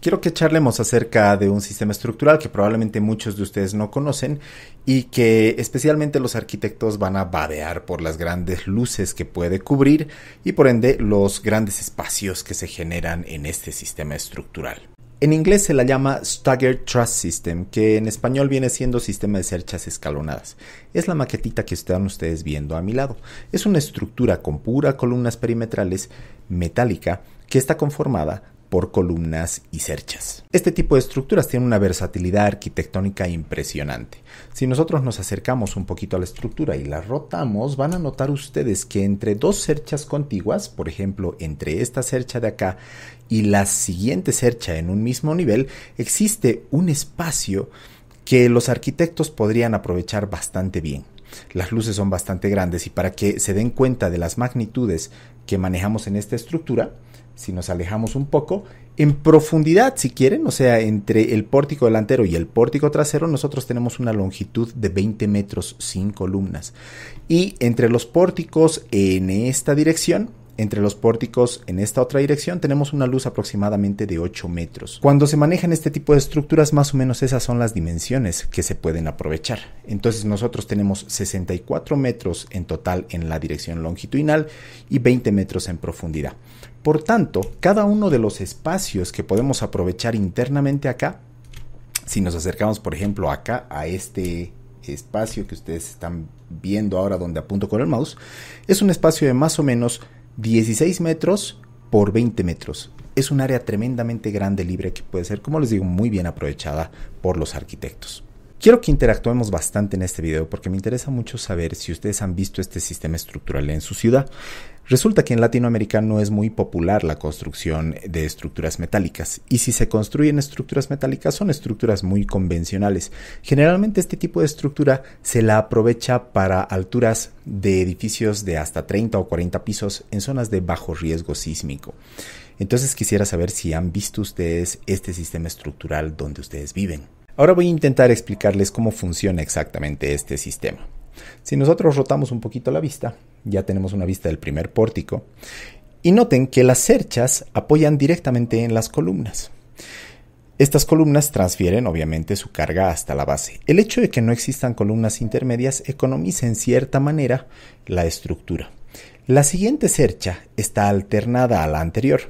quiero que charlemos acerca de un sistema estructural que probablemente muchos de ustedes no conocen y que especialmente los arquitectos van a babear por las grandes luces que puede cubrir y por ende los grandes espacios que se generan en este sistema estructural. En inglés se la llama Staggered Truss System, que en español viene siendo sistema de cerchas escalonadas. Es la maquetita que están ustedes viendo a mi lado. Es una estructura con pura columnas perimetrales metálica que está conformada por columnas y cerchas. Este tipo de estructuras tiene una versatilidad arquitectónica impresionante. Si nosotros nos acercamos un poquito a la estructura y la rotamos, van a notar ustedes que entre dos cerchas contiguas, por ejemplo, entre esta cercha de acá y la siguiente cercha en un mismo nivel, existe un espacio que los arquitectos podrían aprovechar bastante bien. Las luces son bastante grandes y para que se den cuenta de las magnitudes que manejamos en esta estructura, si nos alejamos un poco, en profundidad, si quieren, o sea, entre el pórtico delantero y el pórtico trasero, nosotros tenemos una longitud de 20 metros sin columnas. Y entre los pórticos en esta dirección, entre los pórticos en esta otra dirección tenemos una luz aproximadamente de 8 metros. Cuando se manejan este tipo de estructuras, más o menos esas son las dimensiones que se pueden aprovechar. Entonces nosotros tenemos 64 metros en total en la dirección longitudinal y 20 metros en profundidad. Por tanto, cada uno de los espacios que podemos aprovechar internamente acá, si nos acercamos por ejemplo acá a este espacio que ustedes están viendo ahora donde apunto con el mouse, es un espacio de más o menos 16 metros por 20 metros. Es un área tremendamente grande libre que puede ser, como les digo, muy bien aprovechada por los arquitectos. Quiero que interactuemos bastante en este video porque me interesa mucho saber si ustedes han visto este sistema estructural en su ciudad. Resulta que en Latinoamérica no es muy popular la construcción de estructuras metálicas y si se construyen estructuras metálicas son estructuras muy convencionales. Generalmente este tipo de estructura se la aprovecha para alturas de edificios de hasta 30 o 40 pisos en zonas de bajo riesgo sísmico. Entonces quisiera saber si han visto ustedes este sistema estructural donde ustedes viven. Ahora voy a intentar explicarles cómo funciona exactamente este sistema. Si nosotros rotamos un poquito la vista, ya tenemos una vista del primer pórtico, y noten que las cerchas apoyan directamente en las columnas. Estas columnas transfieren obviamente su carga hasta la base. El hecho de que no existan columnas intermedias economiza en cierta manera la estructura. La siguiente cercha está alternada a la anterior.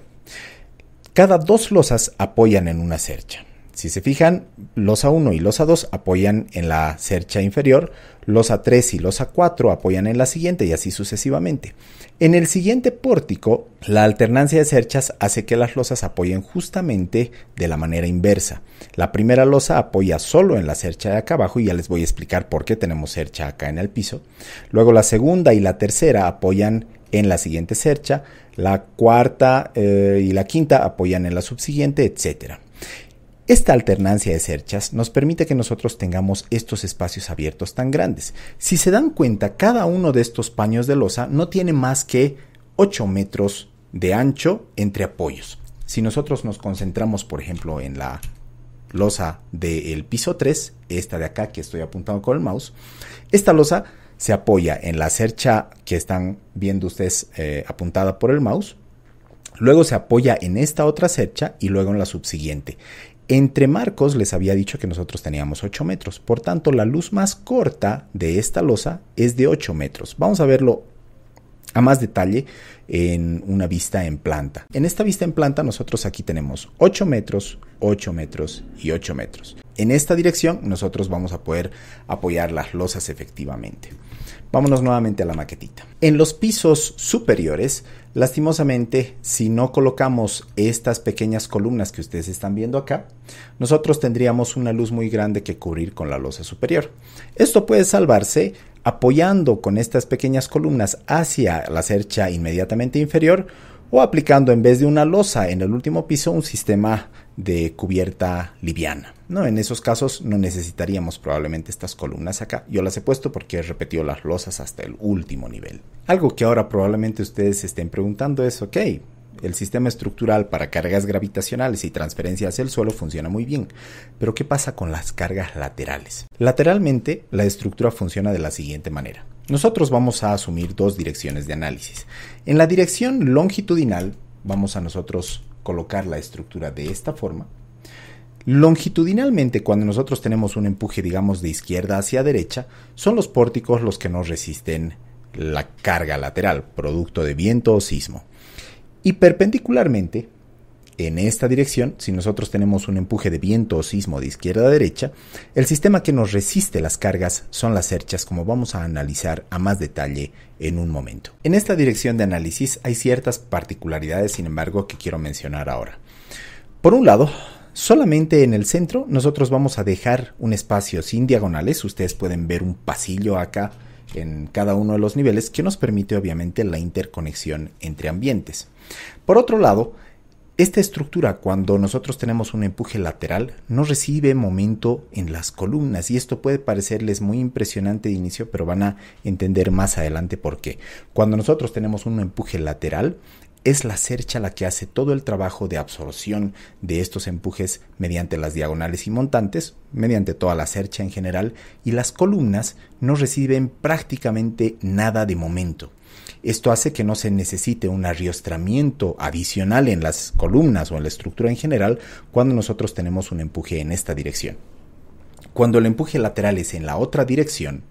Cada dos losas apoyan en una cercha. Si se fijan, los A1 y los A2 apoyan en la cercha inferior, los A3 y los A4 apoyan en la siguiente y así sucesivamente. En el siguiente pórtico, la alternancia de cerchas hace que las losas apoyen justamente de la manera inversa. La primera losa apoya solo en la cercha de acá abajo y ya les voy a explicar por qué tenemos cercha acá en el piso. Luego la segunda y la tercera apoyan en la siguiente cercha, la cuarta eh, y la quinta apoyan en la subsiguiente, etcétera. Esta alternancia de cerchas nos permite que nosotros tengamos estos espacios abiertos tan grandes. Si se dan cuenta, cada uno de estos paños de losa no tiene más que 8 metros de ancho entre apoyos. Si nosotros nos concentramos, por ejemplo, en la losa del piso 3, esta de acá que estoy apuntando con el mouse, esta losa se apoya en la cercha que están viendo ustedes eh, apuntada por el mouse, luego se apoya en esta otra cercha y luego en la subsiguiente. Entre marcos les había dicho que nosotros teníamos 8 metros, por tanto la luz más corta de esta losa es de 8 metros. Vamos a verlo a más detalle en una vista en planta. En esta vista en planta nosotros aquí tenemos 8 metros, 8 metros y 8 metros. En esta dirección nosotros vamos a poder apoyar las losas efectivamente. Vámonos nuevamente a la maquetita. En los pisos superiores, lastimosamente, si no colocamos estas pequeñas columnas que ustedes están viendo acá, nosotros tendríamos una luz muy grande que cubrir con la losa superior. Esto puede salvarse apoyando con estas pequeñas columnas hacia la cercha inmediatamente inferior o aplicando en vez de una losa en el último piso un sistema de cubierta liviana. No, en esos casos no necesitaríamos probablemente estas columnas acá. Yo las he puesto porque he repetido las losas hasta el último nivel. Algo que ahora probablemente ustedes estén preguntando es, ok, el sistema estructural para cargas gravitacionales y transferencia hacia el suelo funciona muy bien, pero ¿qué pasa con las cargas laterales? Lateralmente, la estructura funciona de la siguiente manera. Nosotros vamos a asumir dos direcciones de análisis. En la dirección longitudinal vamos a nosotros colocar la estructura de esta forma Longitudinalmente, cuando nosotros tenemos un empuje, digamos, de izquierda hacia derecha, son los pórticos los que nos resisten la carga lateral, producto de viento o sismo. Y perpendicularmente, en esta dirección, si nosotros tenemos un empuje de viento o sismo de izquierda a derecha, el sistema que nos resiste las cargas son las cerchas, como vamos a analizar a más detalle en un momento. En esta dirección de análisis hay ciertas particularidades, sin embargo, que quiero mencionar ahora. Por un lado, solamente en el centro nosotros vamos a dejar un espacio sin diagonales. Ustedes pueden ver un pasillo acá en cada uno de los niveles que nos permite obviamente la interconexión entre ambientes. Por otro lado, esta estructura, cuando nosotros tenemos un empuje lateral, no recibe momento en las columnas y esto puede parecerles muy impresionante de inicio, pero van a entender más adelante por qué. Cuando nosotros tenemos un empuje lateral, es la cercha la que hace todo el trabajo de absorción de estos empujes mediante las diagonales y montantes, mediante toda la cercha en general, y las columnas no reciben prácticamente nada de momento. Esto hace que no se necesite un arriostramiento adicional en las columnas o en la estructura en general cuando nosotros tenemos un empuje en esta dirección. Cuando el empuje lateral es en la otra dirección,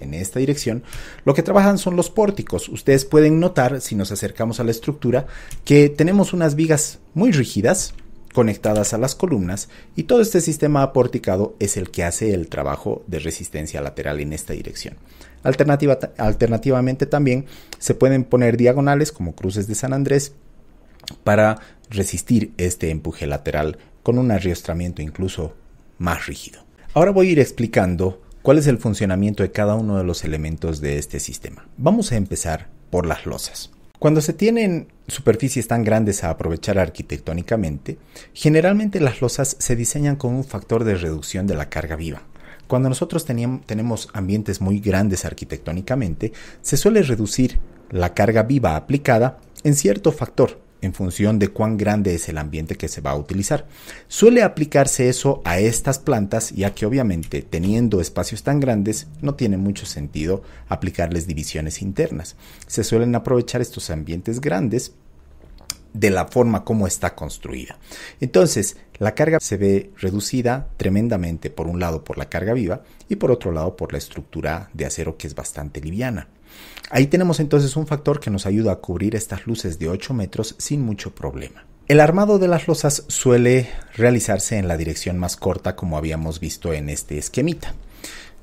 en esta dirección, lo que trabajan son los pórticos. Ustedes pueden notar, si nos acercamos a la estructura, que tenemos unas vigas muy rígidas conectadas a las columnas y todo este sistema aporticado es el que hace el trabajo de resistencia lateral en esta dirección. alternativamente también se pueden poner diagonales como cruces de San Andrés para resistir este empuje lateral con un arriostramiento incluso más rígido. Ahora voy a ir explicando cuál es el funcionamiento de cada uno de los elementos de este sistema. Vamos a empezar por las losas. Cuando se tienen superficies tan grandes a aprovechar arquitectónicamente, generalmente las losas se diseñan con un factor de reducción de la carga viva. Cuando nosotros tenemos ambientes muy grandes arquitectónicamente, se suele reducir la carga viva aplicada en cierto factor, en función de cuán grande es el ambiente que se va a utilizar. Suele aplicarse eso a estas plantas, ya que obviamente teniendo espacios tan grandes no tiene mucho sentido aplicarles divisiones internas. Se suelen aprovechar estos ambientes grandes de la forma como está construida. Entonces, la carga se ve reducida tremendamente por un lado por la carga viva y por otro lado por la estructura de acero que es bastante liviana. Ahí tenemos entonces un factor que nos ayuda a cubrir estas luces de 8 metros sin mucho problema. El armado de las losas suele realizarse en la dirección más corta como habíamos visto en este esquemita.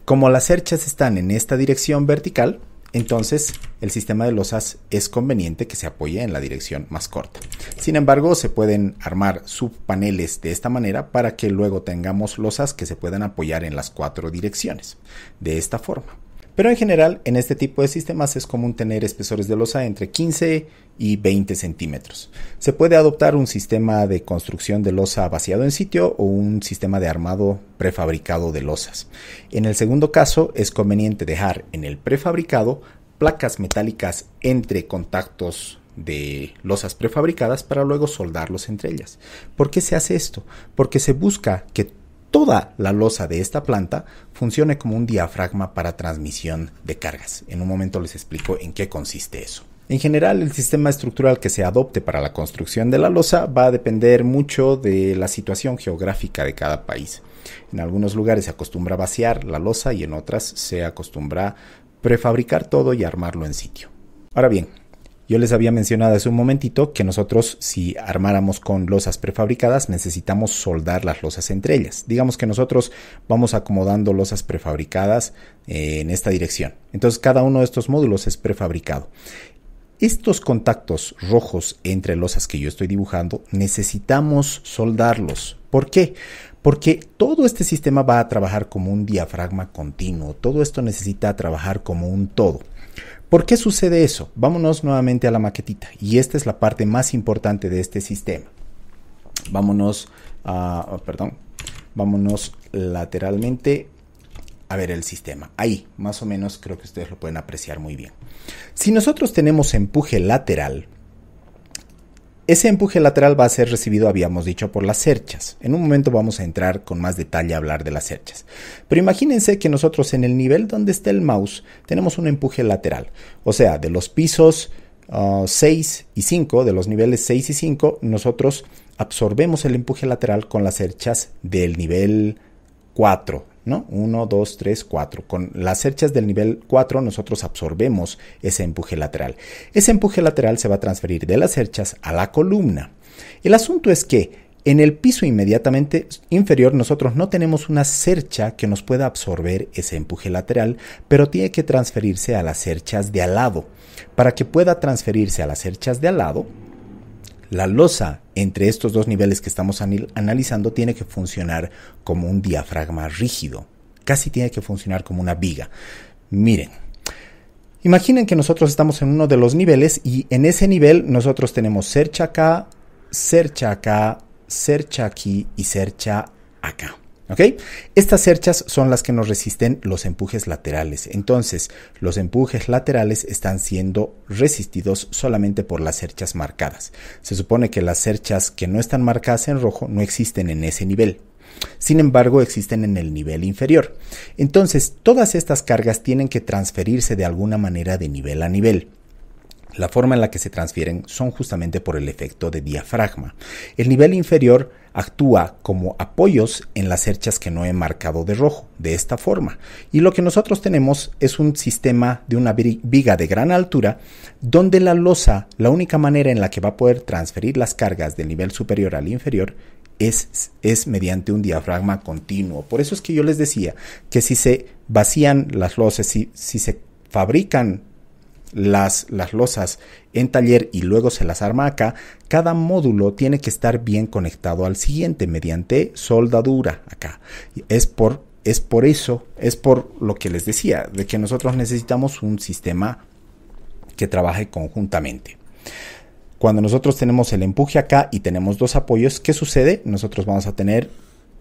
Como las cerchas están en esta dirección vertical, entonces el sistema de losas es conveniente que se apoye en la dirección más corta. Sin embargo, se pueden armar subpaneles de esta manera para que luego tengamos losas que se puedan apoyar en las cuatro direcciones. De esta forma. Pero en general, en este tipo de sistemas es común tener espesores de losa entre 15 y 20 centímetros. Se puede adoptar un sistema de construcción de losa vaciado en sitio o un sistema de armado prefabricado de losas. En el segundo caso, es conveniente dejar en el prefabricado placas metálicas entre contactos de losas prefabricadas para luego soldarlos entre ellas. ¿Por qué se hace esto? Porque se busca que toda la losa de esta planta funcione como un diafragma para transmisión de cargas. En un momento les explico en qué consiste eso. En general, el sistema estructural que se adopte para la construcción de la losa va a depender mucho de la situación geográfica de cada país. En algunos lugares se acostumbra vaciar la losa y en otras se acostumbra prefabricar todo y armarlo en sitio. Ahora bien, yo les había mencionado hace un momentito que nosotros si armáramos con losas prefabricadas necesitamos soldar las losas entre ellas. Digamos que nosotros vamos acomodando losas prefabricadas eh, en esta dirección. Entonces cada uno de estos módulos es prefabricado. Estos contactos rojos entre losas que yo estoy dibujando necesitamos soldarlos. ¿Por qué? Porque todo este sistema va a trabajar como un diafragma continuo. Todo esto necesita trabajar como un todo. ¿Por qué sucede eso? Vámonos nuevamente a la maquetita. Y esta es la parte más importante de este sistema. Vámonos a, oh, perdón, vámonos lateralmente a ver el sistema. Ahí, más o menos, creo que ustedes lo pueden apreciar muy bien. Si nosotros tenemos empuje lateral, ese empuje lateral va a ser recibido, habíamos dicho, por las cerchas. En un momento vamos a entrar con más detalle a hablar de las cerchas. Pero imagínense que nosotros en el nivel donde está el mouse tenemos un empuje lateral. O sea, de los pisos 6 uh, y 5, de los niveles 6 y 5, nosotros absorbemos el empuje lateral con las cerchas del nivel 4, ¿no? 1, 2, 3, 4. Con las cerchas del nivel 4 nosotros absorbemos ese empuje lateral. Ese empuje lateral se va a transferir de las cerchas a la columna. El asunto es que en el piso inmediatamente inferior nosotros no tenemos una cercha que nos pueda absorber ese empuje lateral, pero tiene que transferirse a las cerchas de al lado. Para que pueda transferirse a las cerchas de al lado, la losa entre estos dos niveles que estamos analizando tiene que funcionar como un diafragma rígido, casi tiene que funcionar como una viga. Miren, imaginen que nosotros estamos en uno de los niveles y en ese nivel nosotros tenemos cercha acá, cercha acá, cercha aquí y cercha acá. ¿Ok? Estas cerchas son las que nos resisten los empujes laterales. Entonces, los empujes laterales están siendo resistidos solamente por las cerchas marcadas. Se supone que las cerchas que no están marcadas en rojo no existen en ese nivel. Sin embargo, existen en el nivel inferior. Entonces, todas estas cargas tienen que transferirse de alguna manera de nivel a nivel. La forma en la que se transfieren son justamente por el efecto de diafragma. El nivel inferior actúa como apoyos en las cerchas que no he marcado de rojo, de esta forma. Y lo que nosotros tenemos es un sistema de una viga de gran altura donde la losa, la única manera en la que va a poder transferir las cargas del nivel superior al inferior es, es, mediante un diafragma continuo. Por eso es que yo les decía que si se vacían las losas, si, si se fabrican las, las losas en taller y luego se las arma acá, cada módulo tiene que estar bien conectado al siguiente mediante soldadura acá. Es por, es por eso, es por lo que les decía, de que nosotros necesitamos un sistema que trabaje conjuntamente. Cuando nosotros tenemos el empuje acá y tenemos dos apoyos, ¿qué sucede? Nosotros vamos a tener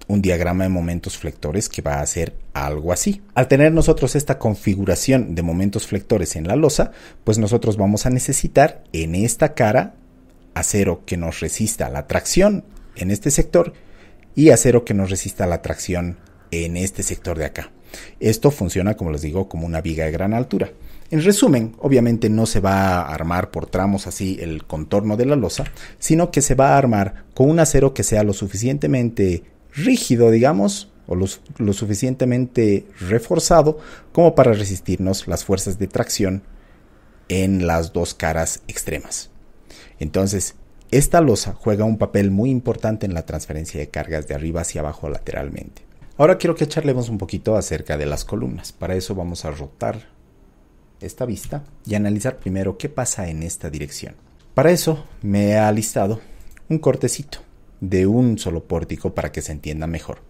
un diagrama de momentos flectores que va a ser algo así. Al tener nosotros esta configuración de momentos flectores en la losa, pues nosotros vamos a necesitar en esta cara acero que nos resista la tracción en este sector y acero que nos resista la tracción en este sector de acá. Esto funciona, como les digo, como una viga de gran altura. En resumen, obviamente no se va a armar por tramos así el contorno de la losa, sino que se va a armar con un acero que sea lo suficientemente rígido, digamos, o lo, suficientemente reforzado como para resistirnos las fuerzas de tracción en las dos caras extremas. Entonces, esta losa juega un papel muy importante en la transferencia de cargas de arriba hacia abajo lateralmente. Ahora quiero que charlemos un poquito acerca de las columnas. Para eso vamos a rotar esta vista y analizar primero qué pasa en esta dirección. Para eso me he alistado un cortecito de un solo pórtico para que se entienda mejor.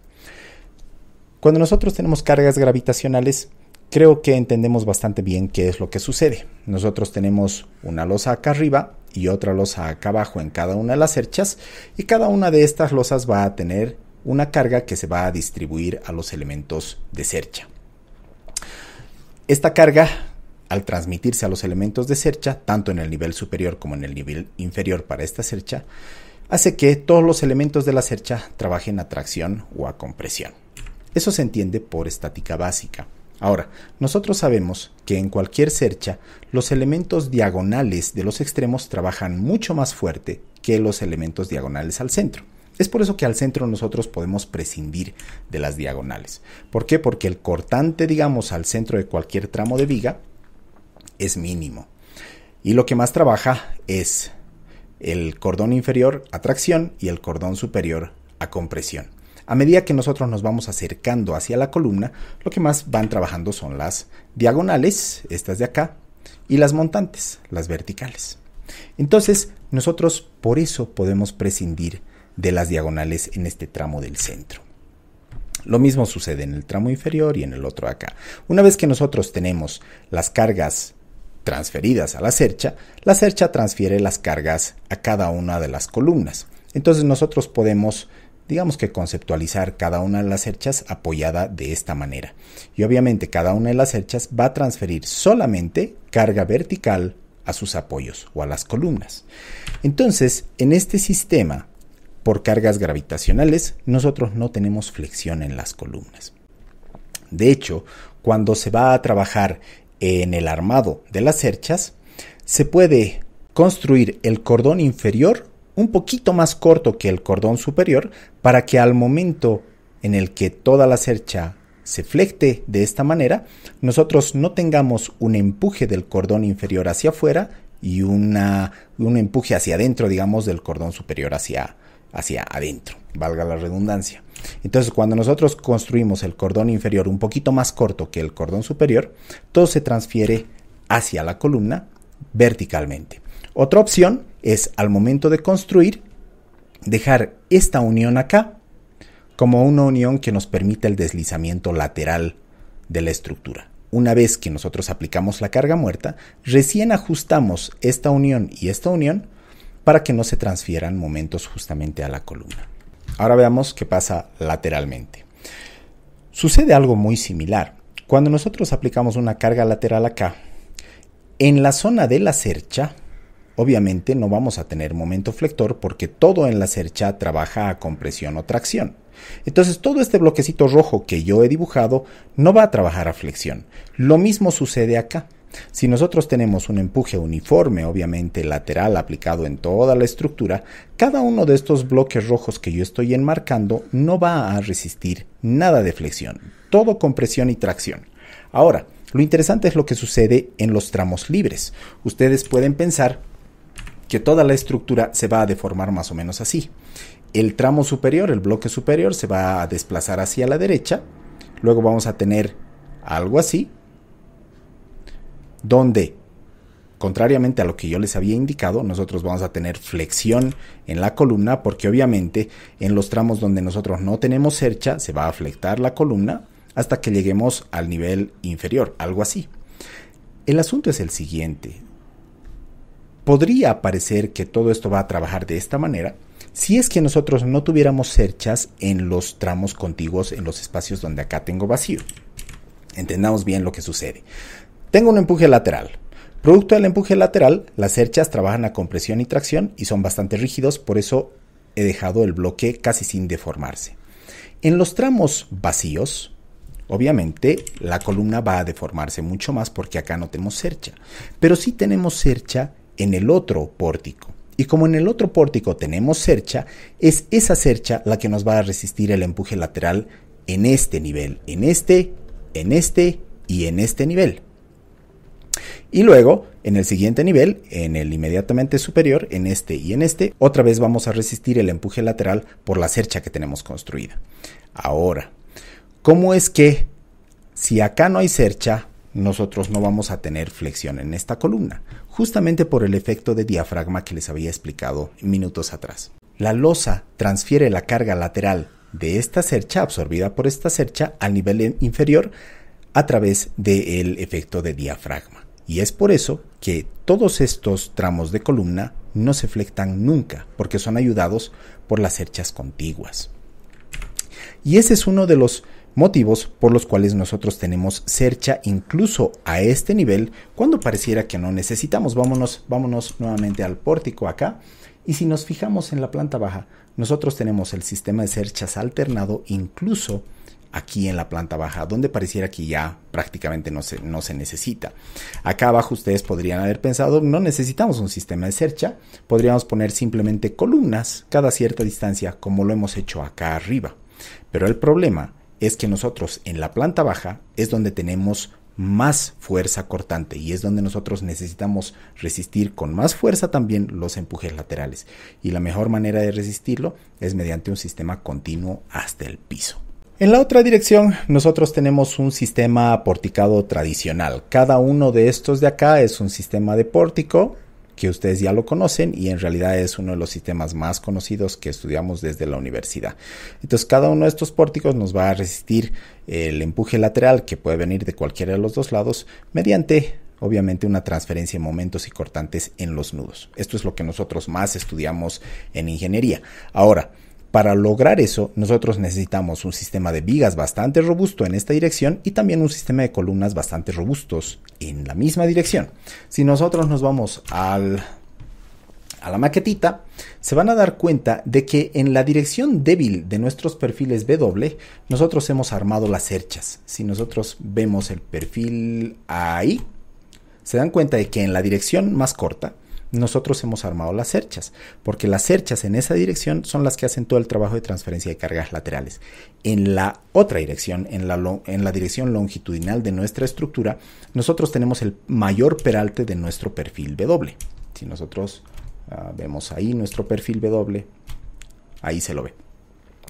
Cuando nosotros tenemos cargas gravitacionales, creo que entendemos bastante bien qué es lo que sucede. Nosotros tenemos una losa acá arriba y otra losa acá abajo en cada una de las cerchas y cada una de estas losas va a tener una carga que se va a distribuir a los elementos de cercha. Esta carga, al transmitirse a los elementos de cercha, tanto en el nivel superior como en el nivel inferior para esta cercha, hace que todos los elementos de la cercha trabajen a tracción o a compresión. Eso se entiende por estática básica. Ahora, nosotros sabemos que en cualquier cercha los elementos diagonales de los extremos trabajan mucho más fuerte que los elementos diagonales al centro. Es por eso que al centro nosotros podemos prescindir de las diagonales. ¿Por qué? Porque el cortante, digamos, al centro de cualquier tramo de viga es mínimo. Y lo que más trabaja es el cordón inferior a tracción y el cordón superior a compresión. A medida que nosotros nos vamos acercando hacia la columna, lo que más van trabajando son las diagonales, estas de acá, y las montantes, las verticales. Entonces, nosotros por eso podemos prescindir de las diagonales en este tramo del centro. Lo mismo sucede en el tramo inferior y en el otro acá. Una vez que nosotros tenemos las cargas transferidas a la cercha, la cercha transfiere las cargas a cada una de las columnas. Entonces nosotros podemos, digamos que conceptualizar cada una de las cerchas apoyada de esta manera. Y obviamente cada una de las cerchas va a transferir solamente carga vertical a sus apoyos o a las columnas. Entonces, en este sistema, por cargas gravitacionales, nosotros no tenemos flexión en las columnas. De hecho, cuando se va a trabajar en el armado de las cerchas, se puede construir el cordón inferior un poquito más corto que el cordón superior para que al momento en el que toda la cercha se flecte de esta manera, nosotros no tengamos un empuje del cordón inferior hacia afuera y una, un empuje hacia adentro, digamos, del cordón superior hacia, hacia adentro, valga la redundancia. Entonces, cuando nosotros construimos el cordón inferior un poquito más corto que el cordón superior, todo se transfiere hacia la columna verticalmente. Otra opción es al momento de construir dejar esta unión acá como una unión que nos permita el deslizamiento lateral de la estructura. Una vez que nosotros aplicamos la carga muerta, recién ajustamos esta unión y esta unión para que no se transfieran momentos justamente a la columna. Ahora veamos qué pasa lateralmente. Sucede algo muy similar. Cuando nosotros aplicamos una carga lateral acá, en la zona de la cercha, obviamente no vamos a tener momento flector porque todo en la cercha trabaja a compresión o tracción. Entonces todo este bloquecito rojo que yo he dibujado no va a trabajar a flexión. Lo mismo sucede acá. Si nosotros tenemos un empuje uniforme, obviamente lateral, aplicado en toda la estructura, cada uno de estos bloques rojos que yo estoy enmarcando no va a resistir nada de flexión, todo compresión y tracción. Ahora, lo interesante es lo que sucede en los tramos libres. Ustedes pueden pensar que toda la estructura se va a deformar más o menos así. El tramo superior, el bloque superior, se va a desplazar hacia la derecha. Luego vamos a tener algo así, donde, contrariamente a lo que yo les había indicado, nosotros vamos a tener flexión en la columna porque obviamente en los tramos donde nosotros no tenemos cercha se va a flectar la columna hasta que lleguemos al nivel inferior, algo así. El asunto es el siguiente. Podría parecer que todo esto va a trabajar de esta manera si es que nosotros no tuviéramos cerchas en los tramos contiguos, en los espacios donde acá tengo vacío. Entendamos bien lo que sucede. Tengo un empuje lateral. Producto del empuje lateral, las cerchas trabajan a compresión y tracción y son bastante rígidos, por eso he dejado el bloque casi sin deformarse. En los tramos vacíos, obviamente la columna va a deformarse mucho más porque acá no tenemos cercha, pero sí tenemos cercha en el otro pórtico. Y como en el otro pórtico tenemos cercha, es esa cercha la que nos va a resistir el empuje lateral en este nivel, en este, en este y en este nivel. Y luego, en el siguiente nivel, en el inmediatamente superior, en este y en este, otra vez vamos a resistir el empuje lateral por la cercha que tenemos construida. Ahora, ¿cómo es que si acá no hay cercha, nosotros no vamos a tener flexión en esta columna? Justamente por el efecto de diafragma que les había explicado minutos atrás. La losa transfiere la carga lateral de esta cercha absorbida por esta cercha al nivel inferior a través del efecto de diafragma. Y es por eso que todos estos tramos de columna no se flectan nunca, porque son ayudados por las cerchas contiguas. Y ese es uno de los motivos por los cuales nosotros tenemos cercha incluso a este nivel cuando pareciera que no necesitamos. Vámonos, vámonos nuevamente al pórtico acá. Y si nos fijamos en la planta baja, nosotros tenemos el sistema de cerchas alternado incluso aquí en la planta baja, donde pareciera que ya prácticamente no se, no se necesita. Acá abajo ustedes podrían haber pensado, no necesitamos un sistema de cercha, podríamos poner simplemente columnas cada cierta distancia, como lo hemos hecho acá arriba. Pero el problema es que nosotros en la planta baja es donde tenemos más fuerza cortante y es donde nosotros necesitamos resistir con más fuerza también los empujes laterales. Y la mejor manera de resistirlo es mediante un sistema continuo hasta el piso. En la otra dirección nosotros tenemos un sistema porticado tradicional. Cada uno de estos de acá es un sistema de pórtico que ustedes ya lo conocen y en realidad es uno de los sistemas más conocidos que estudiamos desde la universidad. Entonces cada uno de estos pórticos nos va a resistir el empuje lateral que puede venir de cualquiera de los dos lados mediante obviamente una transferencia de momentos y cortantes en los nudos. Esto es lo que nosotros más estudiamos en ingeniería. Ahora, para lograr eso, nosotros necesitamos un sistema de vigas bastante robusto en esta dirección y también un sistema de columnas bastante robustos en la misma dirección. Si nosotros nos vamos al, a la maquetita, se van a dar cuenta de que en la dirección débil de nuestros perfiles W, nosotros hemos armado las cerchas. Si nosotros vemos el perfil ahí, se dan cuenta de que en la dirección más corta, nosotros hemos armado las cerchas, porque las cerchas en esa dirección son las que hacen todo el trabajo de transferencia de cargas laterales. En la otra dirección, en la, dirección longitudinal de nuestra estructura, nosotros tenemos el mayor peralte de nuestro perfil W. Si nosotros ah, vemos ahí nuestro perfil W, ahí se lo ve.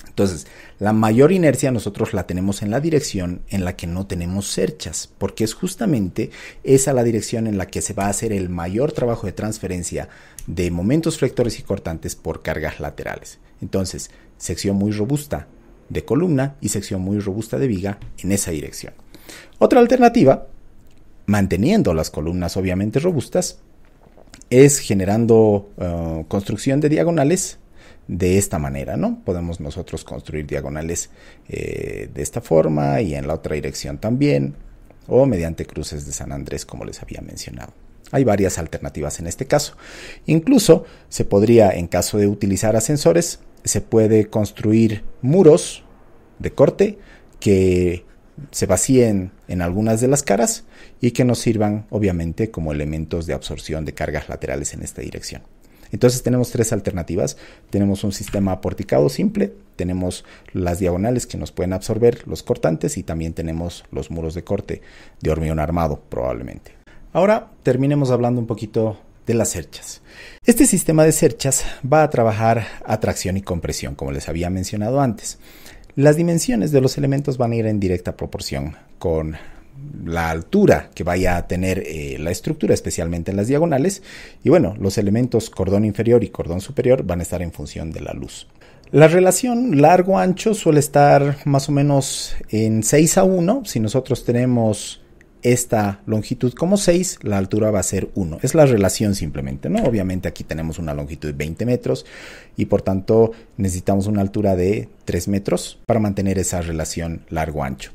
Entonces, la mayor inercia nosotros la tenemos en la dirección en la que no tenemos cerchas, porque es justamente esa la dirección en la que se va a hacer el mayor trabajo de transferencia de momentos flectores y cortantes por cargas laterales. Entonces, sección muy robusta de columna y sección muy robusta de viga en esa dirección. Otra alternativa, manteniendo las columnas obviamente robustas, es generando uh, construcción de diagonales de esta manera, ¿no? Podemos nosotros construir diagonales eh, de esta forma y en la otra dirección también, o mediante cruces de San Andrés, como les había mencionado. Hay varias alternativas en este caso. Incluso se podría, en caso de utilizar ascensores, se puede construir muros de corte que se vacíen en algunas de las caras y que nos sirvan obviamente como elementos de absorción de cargas laterales en esta dirección. Entonces tenemos tres alternativas. Tenemos un sistema porticado simple, tenemos las diagonales que nos pueden absorber los cortantes y también tenemos los muros de corte de hormigón armado probablemente. Ahora terminemos hablando un poquito de las cerchas. Este sistema de cerchas va a trabajar a tracción y compresión, como les había mencionado antes. Las dimensiones de los elementos van a ir en directa proporción con la altura que vaya a tener eh, la estructura, especialmente en las diagonales. Y bueno, los elementos cordón inferior y cordón superior van a estar en función de la luz. La relación largo-ancho suele estar más o menos en 6 a 1. Si nosotros tenemos esta longitud como 6, la altura va a ser 1. Es la relación simplemente, ¿no? Obviamente aquí tenemos una longitud de 20 metros y por tanto necesitamos una altura de 3 metros para mantener esa relación largo-ancho.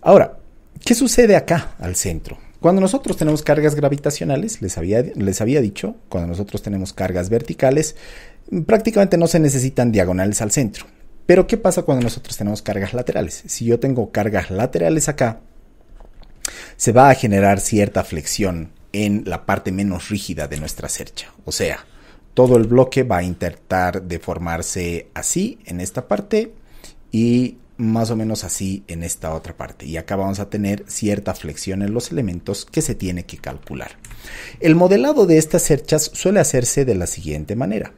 Ahora, ¿Qué sucede acá al centro? Cuando nosotros tenemos cargas gravitacionales, les había, les había dicho, cuando nosotros tenemos cargas verticales, prácticamente no se necesitan diagonales al centro. Pero ¿qué pasa cuando nosotros tenemos cargas laterales? Si yo tengo cargas laterales acá, se va a generar cierta flexión en la parte menos rígida de nuestra cercha. O sea, todo el bloque va a intentar deformarse así en esta parte y más o menos así en esta otra parte. Y acá vamos a tener cierta flexión en los elementos que se tiene que calcular. El modelado de estas cerchas suele hacerse de la siguiente manera.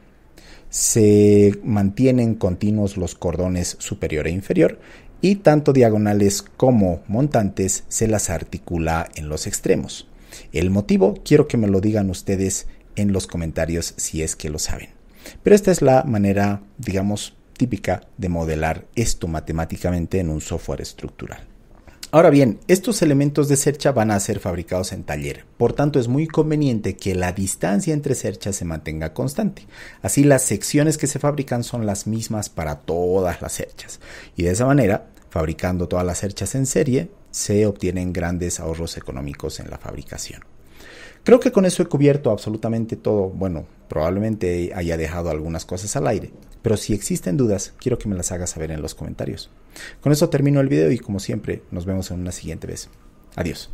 Se mantienen continuos los cordones superior e inferior y tanto diagonales como montantes se las articula en los extremos. El motivo quiero que me lo digan ustedes en los comentarios si es que lo saben. Pero esta es la manera, digamos, típica de modelar esto matemáticamente en un software estructural. Ahora bien, estos elementos de cercha van a ser fabricados en taller, por tanto es muy conveniente que la distancia entre cerchas se mantenga constante. Así las secciones que se fabrican son las mismas para todas las cerchas y de esa manera, fabricando todas las cerchas en serie, se obtienen grandes ahorros económicos en la fabricación. Creo que con eso he cubierto absolutamente todo. Bueno, probablemente haya dejado algunas cosas al aire, pero si existen dudas, quiero que me las hagas saber en los comentarios. Con eso termino el video y como siempre, nos vemos en una siguiente vez. Adiós.